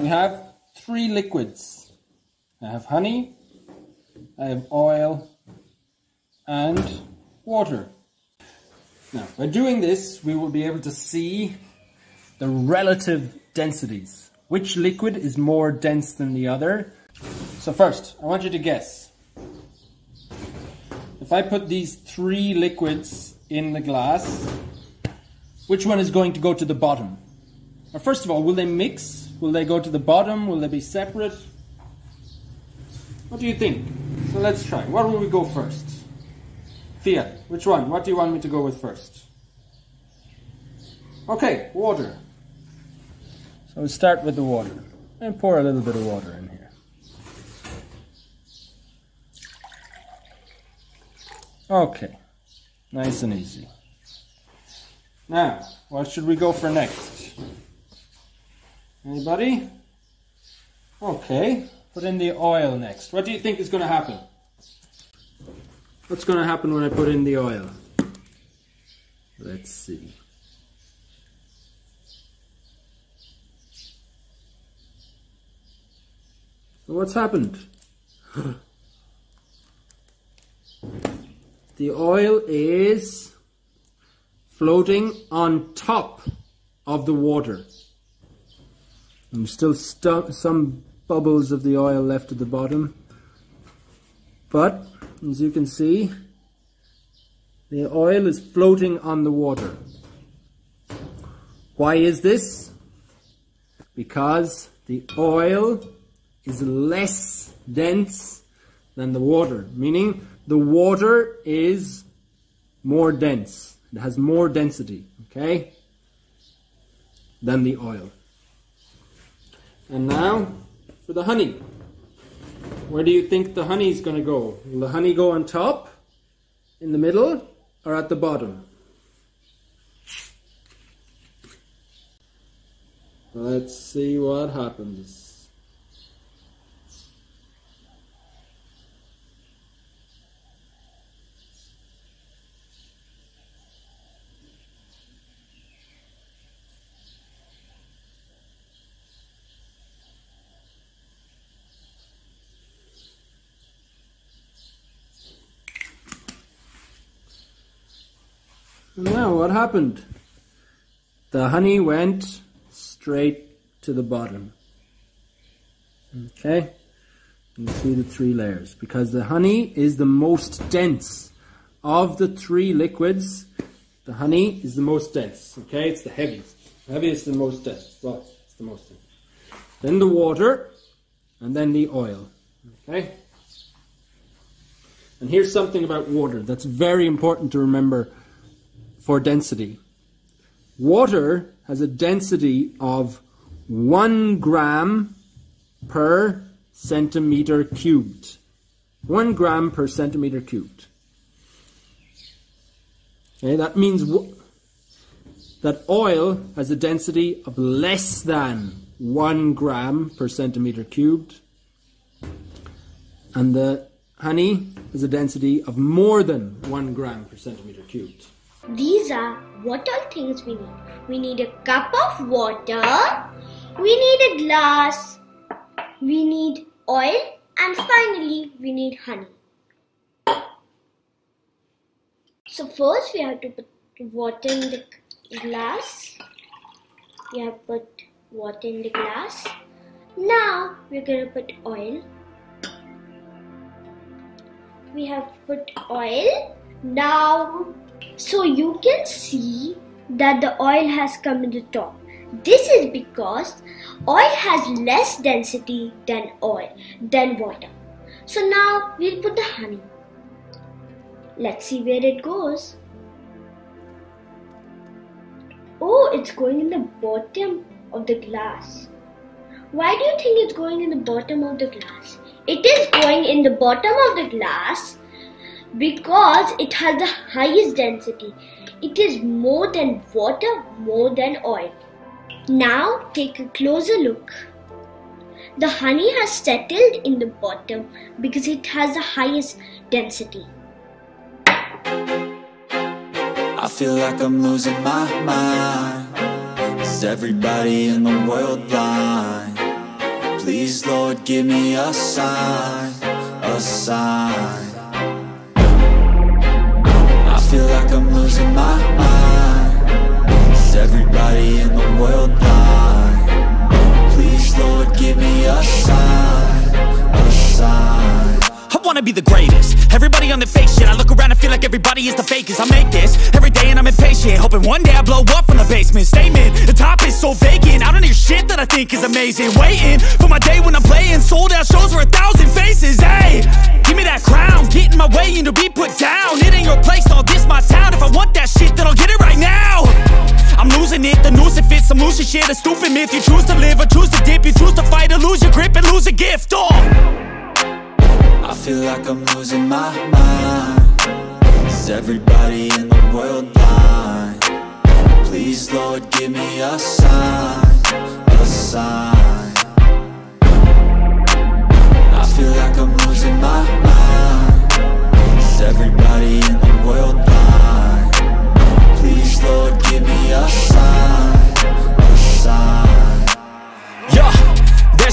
we have three liquids. I have honey, I have oil, and water. Now, by doing this, we will be able to see the relative densities. Which liquid is more dense than the other? So first, I want you to guess. If I put these three liquids in the glass, which one is going to go to the bottom? Or first of all, will they mix? Will they go to the bottom? Will they be separate? What do you think? So let's try. What will we go first? Fiat, which one? What do you want me to go with first? Okay, water. So we start with the water. And pour a little bit of water in here. Okay, nice and easy. Now, what should we go for next? Anybody? Okay, put in the oil next. What do you think is going to happen? What's going to happen when I put in the oil? Let's see. So what's happened? the oil is floating on top of the water. And still some bubbles of the oil left at the bottom. But, as you can see, the oil is floating on the water. Why is this? Because the oil is less dense than the water, meaning the water is more dense. It has more density, okay, than the oil. And now for the honey. Where do you think the honey is going to go? Will the honey go on top, in the middle, or at the bottom? Let's see what happens. Now, what happened? The honey went straight to the bottom. Okay? You see the three layers. Because the honey is the most dense. Of the three liquids, the honey is the most dense. Okay? It's the heaviest. The heaviest and most dense. Right. It's the most dense. Then the water, and then the oil. Okay? And here's something about water that's very important to remember for density. Water has a density of 1 gram per centimeter cubed. 1 gram per centimeter cubed. Okay, that means that oil has a density of less than 1 gram per centimeter cubed. And the honey has a density of more than 1 gram per centimeter cubed. These are what all things we need. We need a cup of water, we need a glass, we need oil, and finally we need honey. So first we have to put water in the glass. We have put water in the glass. Now we're going to put oil. We have put oil. Now so you can see that the oil has come in the top. This is because oil has less density than oil than water. So now we'll put the honey. Let's see where it goes. Oh, it's going in the bottom of the glass. Why do you think it's going in the bottom of the glass? It is going in the bottom of the glass because it has the highest density. It is more than water, more than oil. Now take a closer look. The honey has settled in the bottom because it has the highest density. I feel like I'm losing my mind Is everybody in the world blind? Please, Lord, give me a sign, a sign. Feel like I'm losing my mind. Is everybody in the world blind? Please, Lord, give me a sign, a sign. I wanna be the greatest. Everybody on the fake shit I look around and feel like everybody is the fakest. I make this every day and I'm impatient Hoping one day I blow up from the basement. Statement, the top is so vacant. I don't hear shit that I think is amazing. Waiting for my day when I'm playing. Sold out shows for a thousand faces. Hey, give me that crown. Get in my way and to be put down. It ain't your place, want that shit then I'll get it right now. I'm losing it, the noose it fits I'm shit, a stupid myth. You choose to live or choose to dip You choose to fight or lose your grip and lose a gift Oh. I feel like I'm losing my mind. Is everybody in the world blind? Please, Lord, give me a sign, a sign. I feel like I'm losing my mind. Is everybody in the world blind? Give me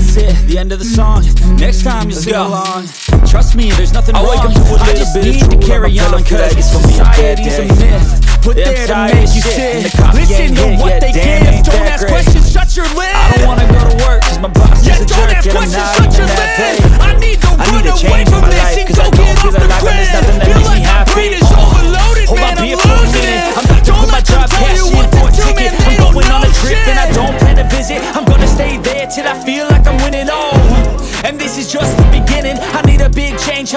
That's it, the end of the song. Next time you sing along. Trust me, there's nothing I wrong. wake up to a I just bit need to carry on, cause like it's gonna be a bad society's a myth. Put Yeah, there to make you sit. Listen to what they give. Don't ask questions, shut your lid. I don't wanna go to work cause my boss is a jerk. Yeah, don't ask questions, shut your lid. I need to run away from this